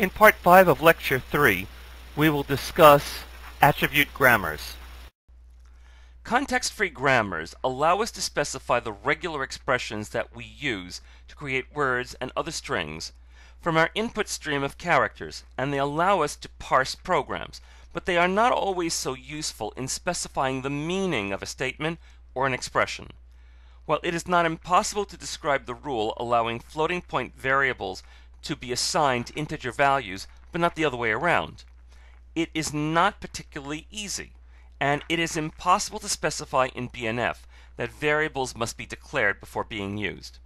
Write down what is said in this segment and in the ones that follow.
In Part 5 of Lecture 3, we will discuss attribute grammars. Context-free grammars allow us to specify the regular expressions that we use to create words and other strings from our input stream of characters, and they allow us to parse programs, but they are not always so useful in specifying the meaning of a statement or an expression. While it is not impossible to describe the rule allowing floating point variables to be assigned integer values, but not the other way around, it is not particularly easy, and it is impossible to specify in BNF that variables must be declared before being used.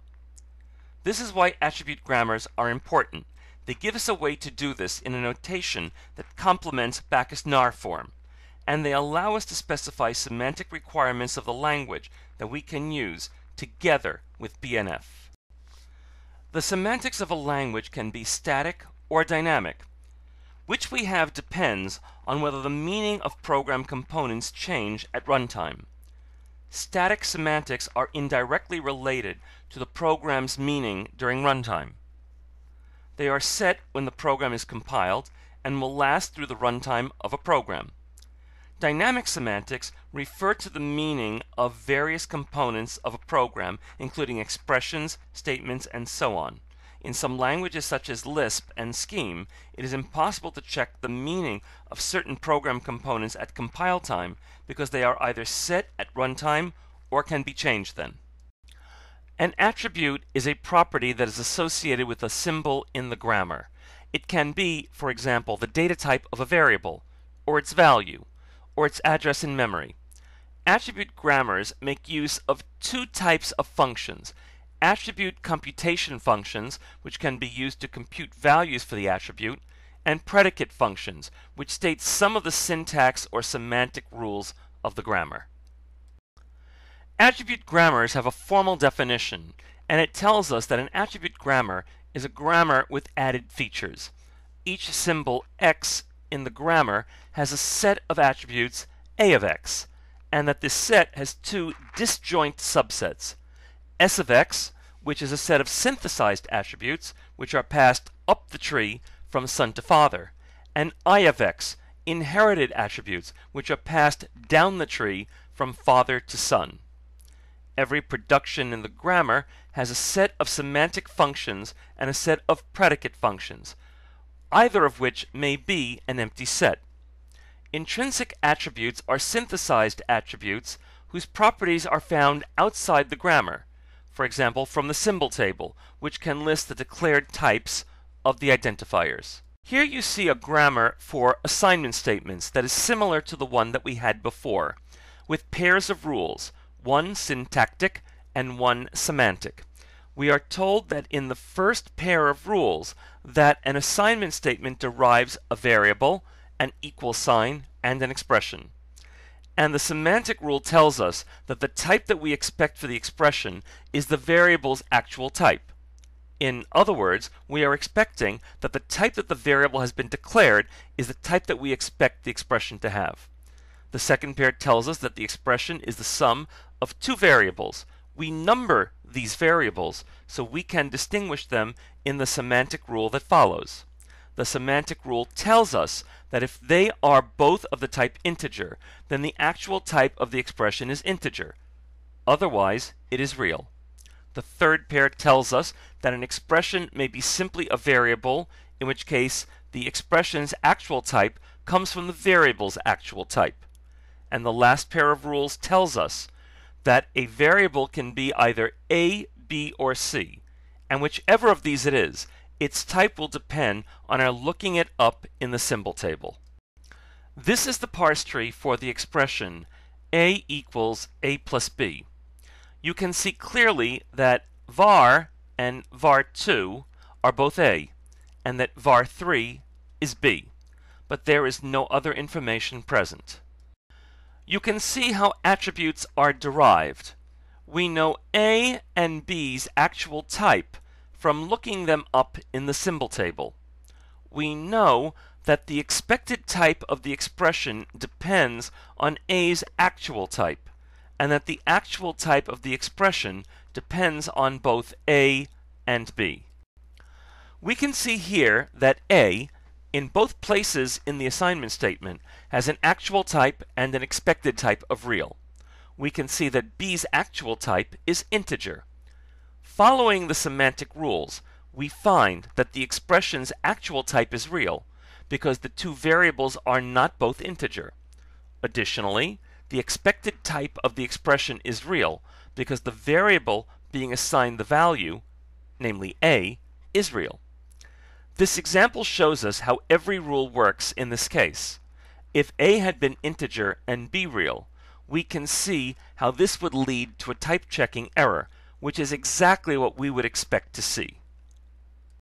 This is why attribute grammars are important. They give us a way to do this in a notation that complements Backus-Naur form, and they allow us to specify semantic requirements of the language that we can use together with BNF. The semantics of a language can be static or dynamic. Which we have depends on whether the meaning of program components change at runtime. Static semantics are indirectly related to the program's meaning during runtime. They are set when the program is compiled and will last through the runtime of a program. Dynamic semantics refer to the meaning of various components of a program, including expressions, statements, and so on. In some languages such as Lisp and Scheme, it is impossible to check the meaning of certain program components at compile time because they are either set at runtime or can be changed then. An attribute is a property that is associated with a symbol in the grammar. It can be, for example, the data type of a variable, or its value, or its address in memory. Attribute grammars make use of two types of functions. Attribute computation functions, which can be used to compute values for the attribute, and predicate functions, which state some of the syntax or semantic rules of the grammar. Attribute grammars have a formal definition, and it tells us that an attribute grammar is a grammar with added features. Each symbol x in the grammar has a set of attributes a of x, and that this set has two disjoint subsets. S of x, which is a set of synthesized attributes, which are passed up the tree from son to father, and I of x, inherited attributes, which are passed down the tree from father to son. Every production in the grammar has a set of semantic functions and a set of predicate functions, either of which may be an empty set. Intrinsic attributes are synthesized attributes whose properties are found outside the grammar, for example from the symbol table, which can list the declared types of the identifiers. Here you see a grammar for assignment statements that is similar to the one that we had before, with pairs of rules, one syntactic and one semantic. We are told that in the first pair of rules that an assignment statement derives a variable, an equal sign, and an expression. And the semantic rule tells us that the type that we expect for the expression is the variable's actual type. In other words, we are expecting that the type that the variable has been declared is the type that we expect the expression to have. The second pair tells us that the expression is the sum of two variables. We number these variables so we can distinguish them in the semantic rule that follows. The semantic rule tells us that if they are both of the type integer, then the actual type of the expression is integer. Otherwise, it is real. The third pair tells us that an expression may be simply a variable, in which case the expression's actual type comes from the variable's actual type and the last pair of rules tells us that a variable can be either A, B, or C, and whichever of these it is, its type will depend on our looking it up in the symbol table. This is the parse tree for the expression A equals A plus B. You can see clearly that var and var2 are both A, and that var3 is B, but there is no other information present. You can see how attributes are derived. We know A and B's actual type from looking them up in the symbol table. We know that the expected type of the expression depends on A's actual type, and that the actual type of the expression depends on both A and B. We can see here that A, in both places in the assignment statement, has an actual type and an expected type of real. We can see that B's actual type is integer. Following the semantic rules, we find that the expression's actual type is real because the two variables are not both integer. Additionally, the expected type of the expression is real because the variable being assigned the value, namely a, is real. This example shows us how every rule works in this case. If a had been integer and b real, we can see how this would lead to a type checking error, which is exactly what we would expect to see.